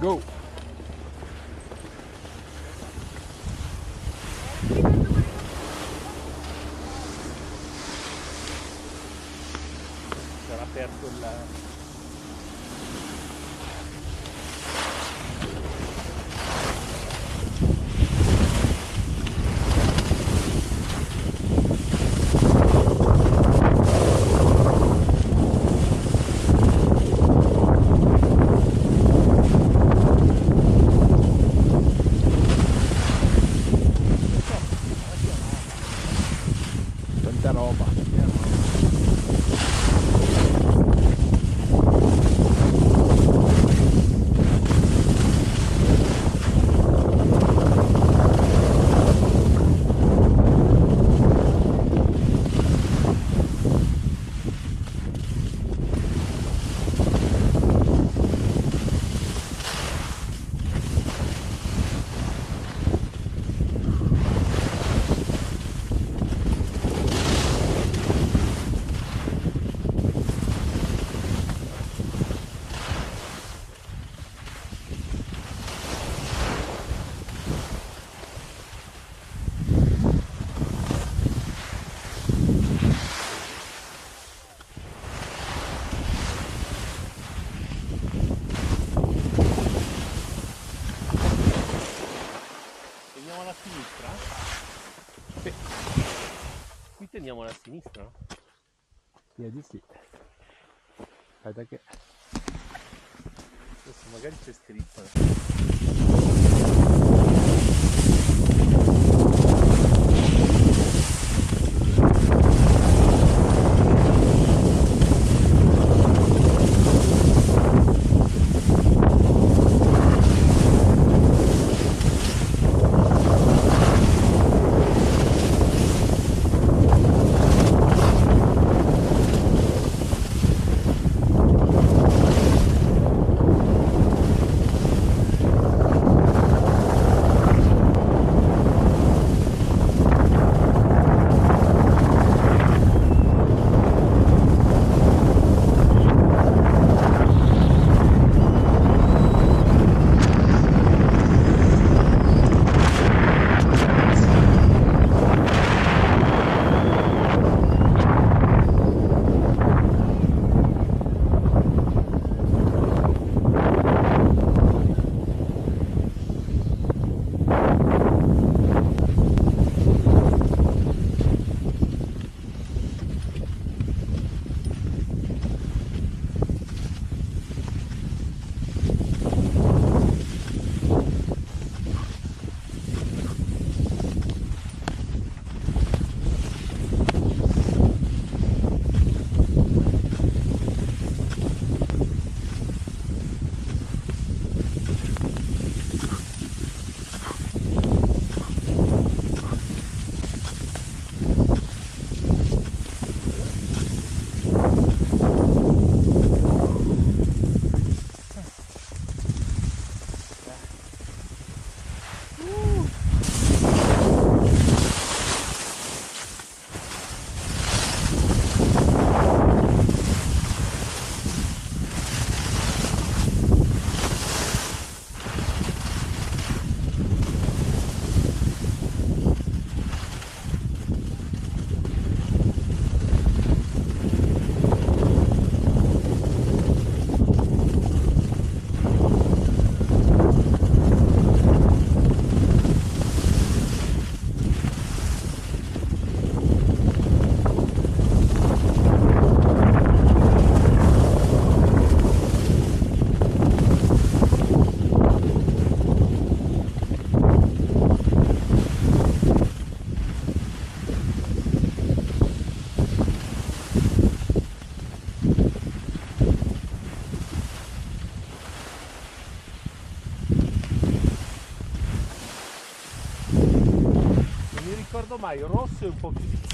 Go! Sarà aperto il... ropa. Sinistra? Sì. Qui teniamo alla sinistra, no? Via di sì. Aspetta che... Adesso magari c'è scritto. Mai, rosso è un po' più difficile.